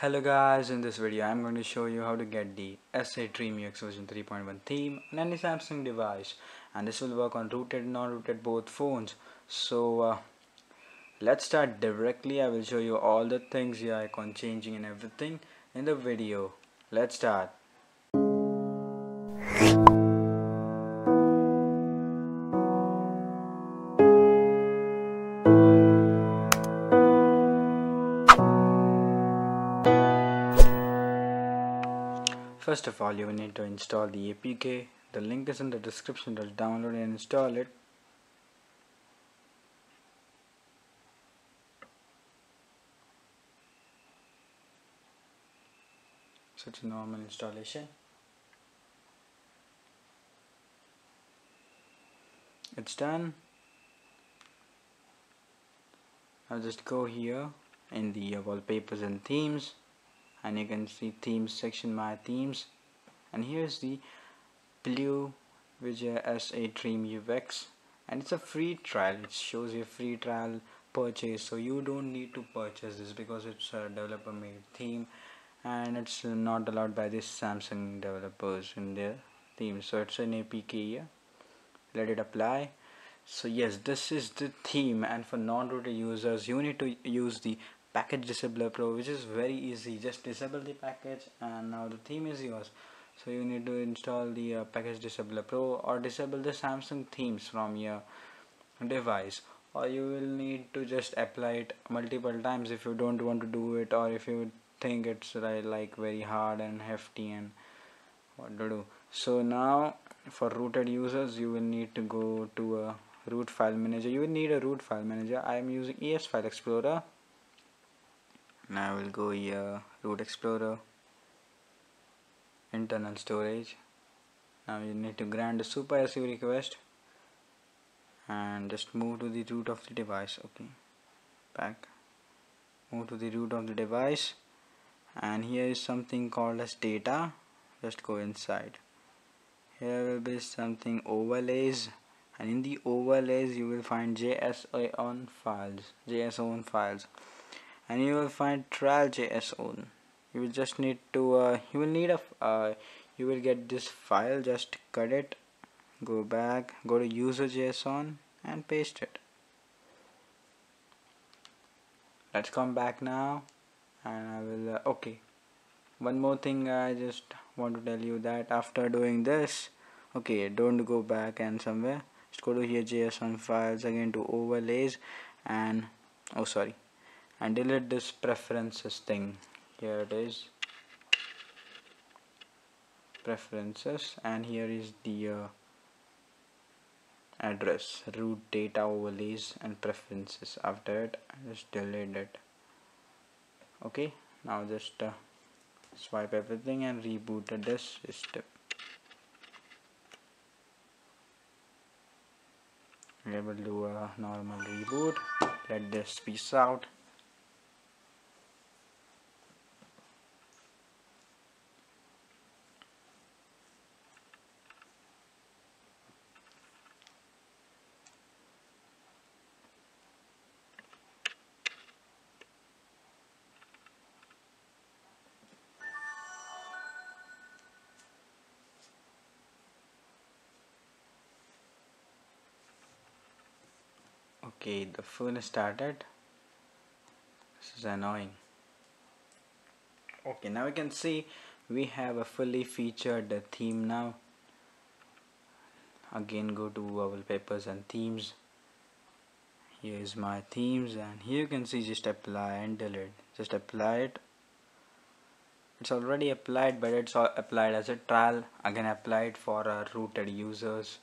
Hello guys, in this video I'm going to show you how to get the S8 DreamUX version 3.1 theme on any Samsung device and this will work on rooted and non-rooted both phones. So uh, let's start directly. I will show you all the things, the icon changing and everything in the video. Let's start. First of all, you will need to install the APK. The link is in the description. Just download and install it. Such a normal installation. It's done. I'll just go here in the uh, wallpapers and themes and you can see themes section my themes. And here's the blue Vijay S8 Dream UX and it's a free trial. It shows you a free trial purchase. So you don't need to purchase this because it's a developer made theme. And it's not allowed by this Samsung developers in their theme. So it's an APK here. Let it apply. So yes this is the theme. And for non-rooted users you need to use the package disabler pro which is very easy. Just disable the package and now the theme is yours. So you need to install the uh, package disabler pro or disable the samsung themes from your device. Or you will need to just apply it multiple times if you don't want to do it or if you think it's like very hard and hefty and what to do. So now for rooted users you will need to go to a root file manager. You will need a root file manager. I am using es file explorer now I will go here root explorer internal storage. Now you need to grant a super SU request and just move to the root of the device okay. Back. Move to the root of the device and here is something called as data. Just go inside. Here will be something overlays and in the overlays you will find JSON files JSON files and you will find trial.json you will just need to uh, you will need a uh, you will get this file. Just cut it go back go to user.json and paste it. Let's come back now and I will uh, okay. One more thing I just want to tell you that after doing this okay don't go back and somewhere. Just go to here json files again to overlays and oh sorry and delete this preferences thing. Here it is. Preferences. And here is the uh, address. Root data overlays and preferences. After it I just delete it. Okay. Now just uh, swipe everything and reboot this system. We will do a normal reboot. Let this piece out okay the phone started. This is annoying. Okay now we can see we have a fully featured theme now. Again go to wallpapers and themes. Here is my themes and here you can see just apply and delete. Just apply it. It's already applied but it's applied as a trial. Again applied for our rooted users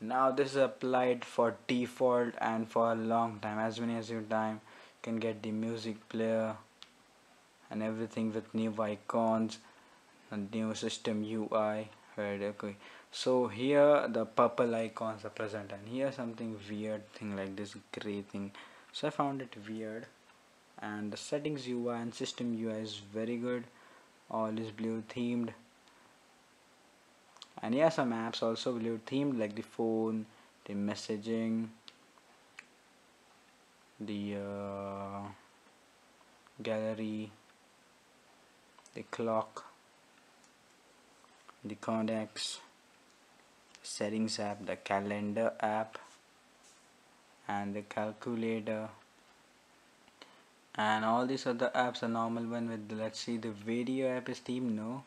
now this is applied for default and for a long time. As many as your time you can get the music player and everything with new icons and new system UI right okay. So here the purple icons are present and here something weird thing like this gray thing. So I found it weird and the settings UI and system UI is very good. All is blue themed and yeah some apps also blue themed like the phone the messaging the uh, gallery the clock the contacts settings app the calendar app and the calculator. And all these other apps are normal one with let's see the video app is team no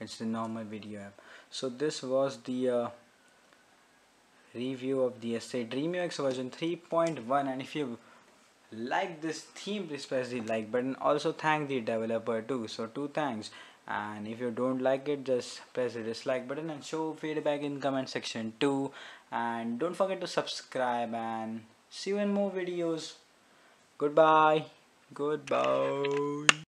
it's the normal video app. So this was the uh, review of the S8 DreamUX version 3.1 and if you like this theme please press the like button. Also thank the developer too. So two thanks. And if you don't like it just press the dislike button and show feedback in comment section too. And don't forget to subscribe and see you in more videos. Goodbye. Goodbye